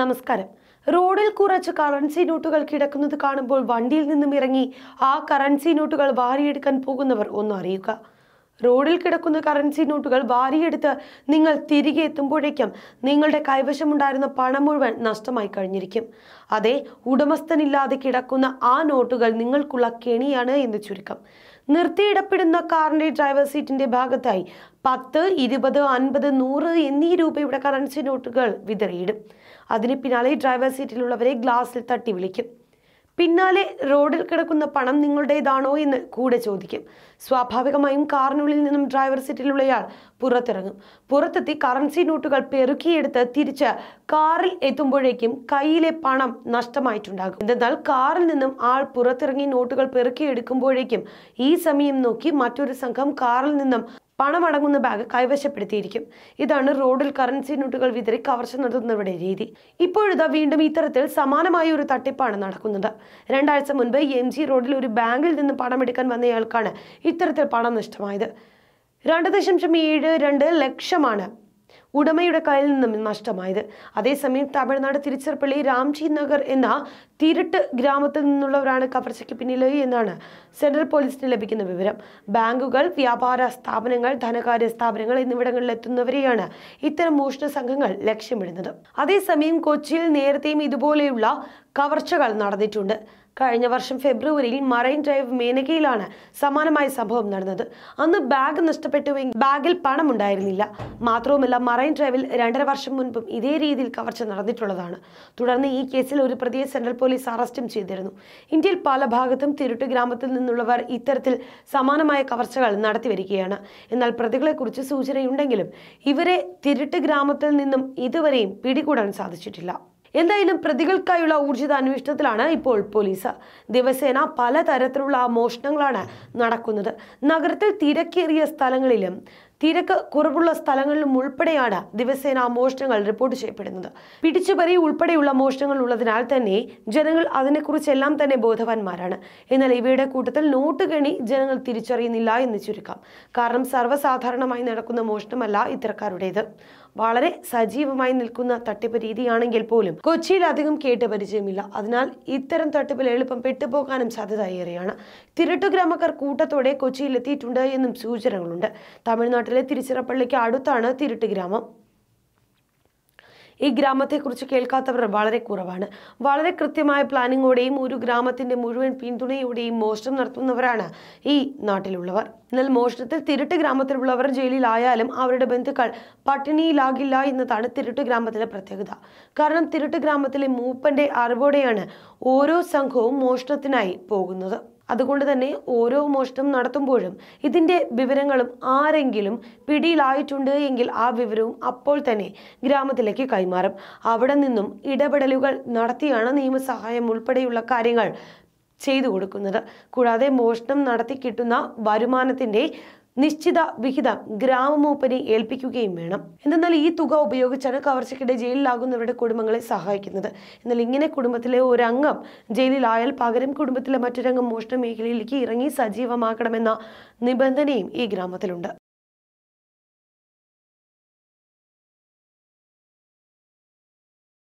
നമസ്കാരം. റോഡിൽ കുറച്ച് കറൻസി നോട്ടുകൾ കിടക്കുന്നത് കാണുമ്പോൾ വണ്ടിയിൽ നിന്നും ഇറങ്ങി ആ കറൻസി നോട്ടുകൾ വാരിയെടുക്കാൻ പോകുന്നവർ ഒന്ന് അറിയുക. റോഡിൽ കിടക്കുന്ന കറൻസി നോട്ടുകൾ വാരിയെടുത്ത് നിങ്ങൾ തിരികെ എത്തുമ്പോഴേക്കും നിങ്ങളുടെ കൈവശമുണ്ടായിരുന്ന പണം മുഴുവൻ നഷ്ടമായി കഴിഞ്ഞിരിക്കും. അതെ ഉടമസ്ഥനില്ലാതെ കിടക്കുന്ന ആ നോട്ടുകൾ നിങ്ങൾക്കുള്ള കെണിയാണ് എന്ന് ചുരുക്കം. നിർത്തിയിടപ്പെടുന്ന കാറിന്റെ ഡ്രൈവർ സീറ്റിന്റെ ഭാഗത്തായി പത്ത് ഇരുപത് അൻപത് നൂറ് എന്നീ രൂപയുടെ കറൻസി നോട്ടുകൾ വിതറിയിടും. അതിന് പിന്നാലെ ഡ്രൈവർ സീറ്റിലുള്ളവരെ ഗ്ലാസ്സിൽ തട്ടി വിളിക്കും. പിന്നാലെ റോഡിൽ കിടക്കുന്ന പണം നിങ്ങളുടേതാണോ എന്ന് കൂടെ ചോദിക്കും. സ്വാഭാവികമായും കാറിനുള്ളിൽ നിന്നും ഡ്രൈവർ സീറ്റിലുള്ളയാൾ പുറത്തിറങ്ങും. പുറത്തെത്തി കറൻസി നോട്ടുകൾ പെറുക്കിയെടുത്ത് തിരിച്ച് കാറിൽ എത്തുമ്പോഴേക്കും കയ്യിലെ പണം നഷ്ടമായിട്ടുണ്ടാകും. എന്തെന്നാൽ കാറിൽ നിന്നും ആൾ പുറത്തിറങ്ങി നോട്ടുകൾ പെറുക്കിയെടുക്കുമ്പോഴേക്കും ഈ സമയം നോക്കി മറ്റൊരു സംഘം കാറിൽ നിന്നും പണമടങ്ങുന്ന ബാഗ് കൈവശപ്പെടുത്തിയിരിക്കും. ഇതാണ് റോഡിൽ കറൻസി നോട്ടുകൾ വിതറി കവർച്ച നടത്തുന്നവരുടെ രീതി. ഇപ്പോഴിതാ വീണ്ടും ഇത്തരത്തിൽ സമാനമായ ഒരു തട്ടിപ്പാണ് നടക്കുന്നത്. രണ്ടാഴ്ച മുൻപ് എം ജി റോഡിൽ ഒരു ബാങ്കിൽ നിന്ന് പണമെടുക്കാൻ വന്നയാൾക്കാണ് ഇത്തരത്തിൽ പണം നഷ്ടമായത്. രണ്ട് ദശാംശം ഏഴ് രണ്ട് ലക്ഷമാണ് ഉടമയുടെ കയ്യിൽ നിന്നും നഷ്ടമായത്. അതേസമയം തമിഴ്നാട് തിരുച്ചിറപ്പള്ളി രാംജി നഗർ എന്ന തിരുട്ട് ഗ്രാമത്തിൽ നിന്നുള്ളവരാണ് കവർച്ചയ്ക്ക് പിന്നിൽ എന്നാണ് സെൻട്രൽ പോലീസിന് ലഭിക്കുന്ന വിവരം. ബാങ്കുകൾ വ്യാപാര സ്ഥാപനങ്ങൾ ധനകാര്യ സ്ഥാപനങ്ങൾ എന്നിവിടങ്ങളിൽ എത്തുന്നവരെയാണ് ഇത്തരം മോഷണ സംഘങ്ങൾ ലക്ഷ്യമിടുന്നത്. അതേസമയം കൊച്ചിയിൽ നേരത്തെയും ഇതുപോലെയുള്ള കവർച്ചകൾ നടന്നിട്ടുണ്ട്. കഴിഞ്ഞ വർഷം ഫെബ്രുവരിയിൽ മറൈൻ ഡ്രൈവ് മേനകയിലാണ് സമാനമായ സംഭവം നടന്നത്. അന്ന് ബാഗ് നഷ്ടപ്പെട്ടുവെങ്കിൽ ബാഗിൽ പണം ഉണ്ടായിരുന്നില്ല മാത്രവുമല്ല മറൈൻ ഡ്രൈവിൽ രണ്ടര വർഷം മുൻപും ഇതേ രീതിയിൽ കവർച്ച നടന്നിട്ടുള്ളതാണ്. തുടർന്ന് ഈ കേസിൽ ഒരു പ്രതിയെ സെൻട്രൽ പോലീസ് അറസ്റ്റും ചെയ്തിരുന്നു. ഇന്ത്യയിൽ പല ഭാഗത്തും തിരുട്ട് ഗ്രാമത്തിൽ നിന്നുള്ളവർ ഇത്തരത്തിൽ സമാനമായ കവർച്ചകൾ നടത്തിവരികയാണ്. എന്നാൽ പ്രതികളെക്കുറിച്ച് സൂചനയുണ്ടെങ്കിലും ഇവരെ തിരുട്ട് ഗ്രാമത്തിൽ നിന്നും ഇതുവരെയും പിടികൂടാൻ സാധിച്ചിട്ടില്ല. എന്തായാലും പ്രതികൾക്കായുള്ള ഊർജിത അന്വേഷണത്തിലാണ് ഇപ്പോൾ പോലീസ്. ദിവസേന പലതരത്തിലുള്ള മോഷണങ്ങളാണ് നടക്കുന്നത്. നഗരത്തിൽ തിരക്കേറിയ സ്ഥലങ്ങളിലും തിരക്ക് കുറവുള്ള സ്ഥലങ്ങളിലും ഉൾപ്പെടെയാണ് ദിവസേന മോഷണങ്ങൾ റിപ്പോർട്ട് ചെയ്യപ്പെടുന്നത്. പിടിച്ചുപറി ഉൾപ്പെടെയുള്ള മോഷണങ്ങൾ ഉള്ളതിനാൽ തന്നെ ജനങ്ങൾ അതിനെക്കുറിച്ചെല്ലാം തന്നെ ബോധവാന്മാരാണ്. എന്നാൽ ഇവയുടെ കൂട്ടത്തിൽ നോട്ട് കണി ജനങ്ങൾ തിരിച്ചറിയുന്നില്ല എന്ന് ചുരുക്കാം. കാരണം സർവസാധാരണമായി നടക്കുന്ന മോഷണമല്ല ഇത്തരക്കാരുടേത്. വളരെ സജീവമായി നിൽക്കുന്ന തട്ടിപ്പ് രീതിയാണെങ്കിൽ പോലും കൊച്ചിയിൽ അധികം കേട്ട് പരിചയമില്ല. അതിനാൽ ഇത്തരം തട്ടിപ്പിൽ എളുപ്പം പെട്ടുപോകാനും സാധ്യത ഏറെയാണ് തിരുട്ടുഗ്രാമക്കാർ കൂട്ടത്തോടെ കൊച്ചിയിൽ എത്തിയിട്ടുണ്ട് എന്നും സൂചനകളുണ്ട്. തമിഴ്നാട്ടിലെ തിരുച്ചിറപ്പള്ളിക്ക് അടുത്താണ് തിരുട്ട് ഗ്രാമം. ഈ ഗ്രാമത്തെക്കുറിച്ച് കേൾക്കാത്തവർ വളരെ കുറവാണ്. വളരെ കൃത്യമായ പ്ലാനിങ്ങോടെയും ഒരു ഗ്രാമത്തിന്റെ മുഴുവൻ പിന്തുണയോടെയും മോഷണം നടത്തുന്നവരാണ് ഈ നാട്ടിലുള്ളവർ. എന്നാൽ മോഷണത്തിൽ തിരുട്ട് ഗ്രാമത്തിലുള്ളവർ ജയിലിലായാലും അവരുടെ ബന്ധുക്കൾ പട്ടിണിയിലാകില്ല എന്നതാണ് തിരുട്ട് ഗ്രാമത്തിലെ പ്രത്യേകത. കാരണം തിരുട്ട് ഗ്രാമത്തിലെ മൂപ്പന്റെ അറിവോടെയാണ് ഓരോ സംഘവും മോഷണത്തിനായി പോകുന്നത്. അതുകൊണ്ട് തന്നെ ഓരോ മോഷണം നടത്തുമ്പോഴും ഇതിന്റെ വിവരങ്ങളും ആരെങ്കിലും പിടിയിലായിട്ടുണ്ട് എങ്കിൽ ആ വിവരവും അപ്പോൾ തന്നെ ഗ്രാമത്തിലേക്ക് കൈമാറും. അവിടെ നിന്നും ഇടപെടലുകൾ നടത്തിയാണ് നിയമസഹായം ഉൾപ്പെടെയുള്ള കാര്യങ്ങൾ ചെയ്തു കൊടുക്കുന്നത്. കൂടാതെ മോഷണം നടത്തി കിട്ടുന്ന വരുമാനത്തിന്റെ നിശ്ചിത വിഹിതം ഗ്രാമമൂപ്പനെ ഏൽപ്പിക്കുകയും വേണം. എന്തെന്നാൽ ഈ തുക ഉപയോഗിച്ചാണ് കവർച്ചയ്ക്കിടെ ജയിലിലാകുന്നവരുടെ കുടുംബങ്ങളെ സഹായിക്കുന്നത്. എന്നാൽ ഇങ്ങനെ കുടുംബത്തിലെ ഒരംഗം ജയിലിലായാൽ പകരം കുടുംബത്തിലെ മറ്റൊരംഗം മോഷണ മേഖലയിലേക്ക് ഇറങ്ങി സജീവമാക്കണമെന്ന നിബന്ധനയും ഈ ഗ്രാമത്തിലുണ്ട്.